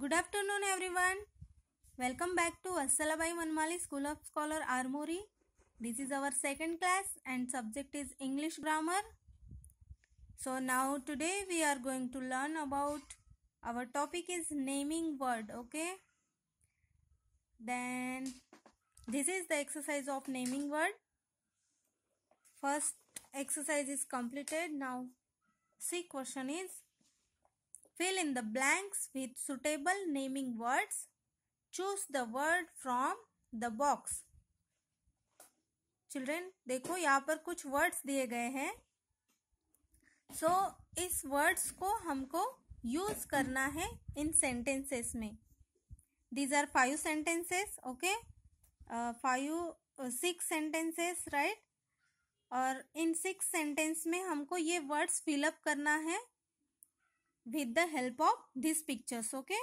Good afternoon, everyone. Welcome back to Assalabai Manmali School of Scholar Armory. This is our second class and subject is English grammar. So now today we are going to learn about our topic is naming word. Okay. Then this is the exercise of naming word. First exercise is completed. Now see question is fill in the blanks with suitable naming words. Choose the word from the box. Children देखो यहाँ पर कुछ words दिए गए हैं। सो so, इस words को हमको यूज़ करना है इन सेंटेंसेस में। These are five sentences okay five six sentences right और इन सिक्स सेंटेंस में हमको ये वर्ड्स फिलअप करना है। With the help of this pictures okay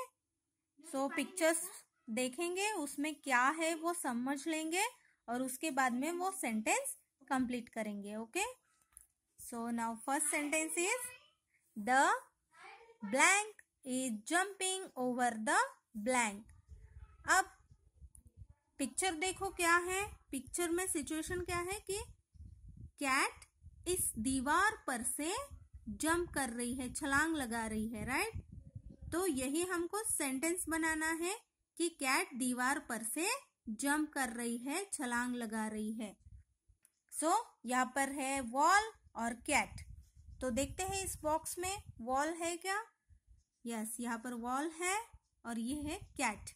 so pictures देखेंगे उसमें क्या है वो समझ लेंगे और उसके बाद में वो सेंटेंस कंप्लीट करेंगे okay so now first sentence is the blank is jumping over the blank अब पिक्चर देखो क्या है? पिक्चर में सिचुएशन क्या है कि कैट इस दीवार पर से जंप कर रही है छलांग लगा रही है राइट तो यही हमको सेंटेंस बनाना है कि कैट दीवार पर से जंप कर रही है छलांग लगा रही है। सो so, यहाँ पर है वॉल और कैट तो देखते हैं इस बॉक्स में वॉल है क्या? यस yes, यहाँ पर वॉल है और ये है कैट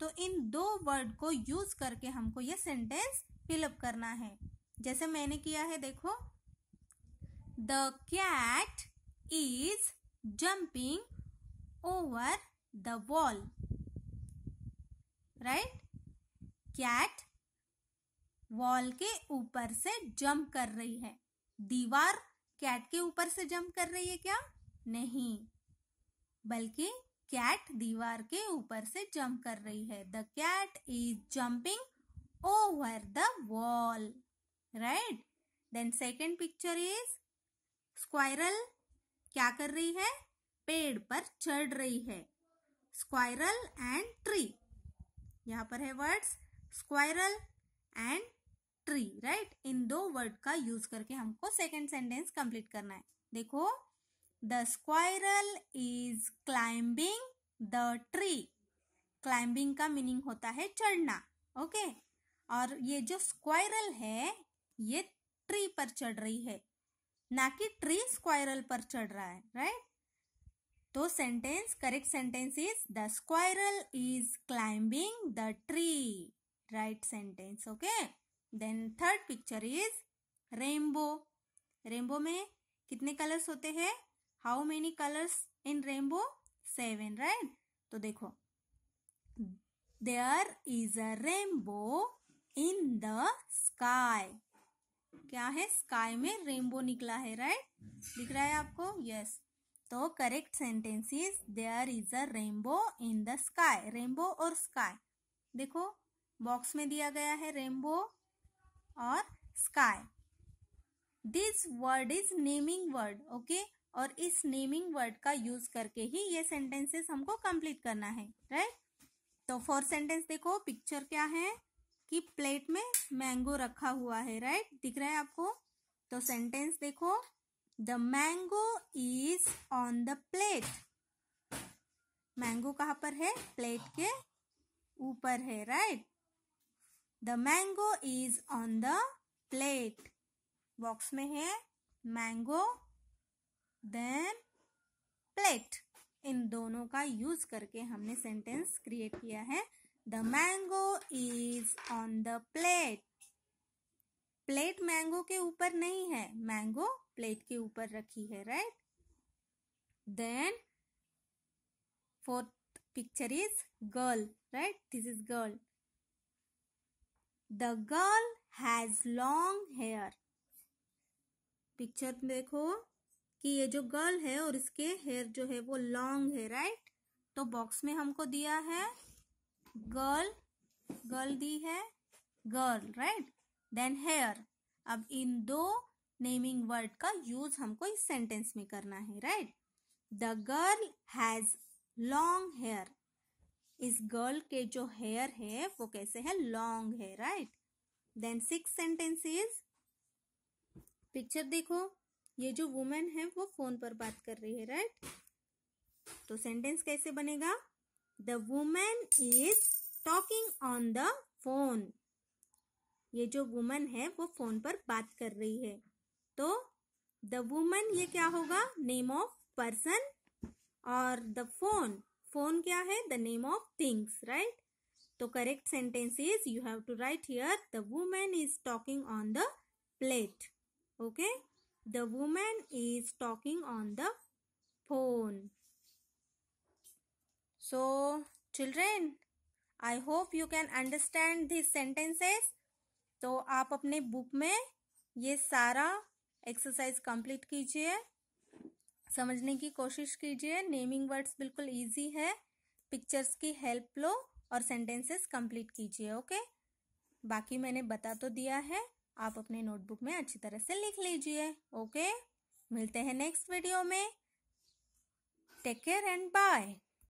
तो इन दो वर्ड को यूज़ करके हमको ये सेंटेंस फिलअप करना है। जैसे मैंने किया है देखो the cat is jumping over the wall right cat wall के ऊपर से जंप कर रही है। दीवार कैट के ऊपर से जंप कर रही है क्या? नहीं। बल्कि कैट दीवार के ऊपर से जंप कर रही है। The cat is jumping over the wall right then second picture is squirrel क्या कर रही है? पेड़ पर चढ़ रही है। स्क्वायरल एंड ट्री यहाँ पर है words squirrel and tree right इन दो वर्ड का यूज़ करके हमको सेकेंड सेंटेंस कंप्लीट करना है। देखो the squirrel is climbing the tree climbing का मीनिंग होता है चढ़ना ओके okay? और ये जो स्क्वायरल है, ये ट्री पर चढ़ रही है। ना कि ट्री स्क्वायरल पर चढ़ रहा है राइट तो sentence correct sentence is the squirrel is climbing the tree right sentence okay then third picture is rainbow rainbow में कितने कलर्स होते हैं? How many colours in rainbow seven right तो देखो there is a rainbow in the sky क्या है? Sky में rainbow निकला है राइट दिख रहा है आपको? यस. तो correct sentence is there is a rainbow in the sky rainbow और स्काई देखो बॉक्स में दिया गया है रेनबो और sky this word is naming word okay और इस नेमिंग वर्ड का यूज़ करके ही ये सेंटेंसेस हमको कंप्लीट करना है राइट? तो फोर्थ सेंटेंस देखो पिक्चर क्या है? कि प्लेट में मैंगो रखा हुआ है राइट दिख रहा है आपको? तो सेंटेंस देखो. The mango is on the plate mango कहाँ पर है? प्लेट के ऊपर है right the mango is on the plate box में है मैंगो देन प्लेट इन दोनों का यूज़ करके हमने सेंटेंस क्रिएट किया है. The mango is on the plate plate mango के ऊपर नहीं है. मैंगो प्लेट के ऊपर रखी है right then fourth picture is girl right this is girl the girl has long hair picture देखो कि ये जो गर्ल है और इसके हेयर जो है वो लॉन्ग है राइट तो बॉक्स में हमको दिया है गर्ल गर्ल दी है गर्ल राइट देन हेयर अब इन दो नेमिंग वर्ड का यूज़ हमको इस सेंटेंस में करना है right the girl has long hair इस गर्ल के जो हेयर है, वो कैसे है? लॉन्ग है right then six sentence is picture देखो, ये जो वुमेन है, वो फ़ोन पर बात कर रही है राइट तो सेंटेंस कैसे बनेगा? The women is talking on the phone ये जो वुमेन है, वो फ़ोन पर बात कर रही है। तो द वुमेन ये क्या होगा? नेम ऑफ़ पर्सन और द फ़ोन फ़ोन क्या है? The name of things right तो correct sentence is you have to write here the women is talking on the plate okay the women is talking on the phone so children I hope you can understand this sentences तो आप अपने book में ये सारा exercise complete कीजिए। समझने की कोशिश कीजिए। नेमिंग वर्ड्स बिल्कुल इजी है। पिक्चर्स की हेल्प लो और सेंटेंसेस कंप्लीट कीजिए ओके बाकी मैंने बता तो दिया है। आप अपने नोटबुक में अच्छी तरह से लिख लीजिए ओके मिलते हैं नेक्स्ट वीडियो में। Take care and bye